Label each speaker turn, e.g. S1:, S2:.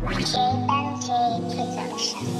S1: J Pizza Production.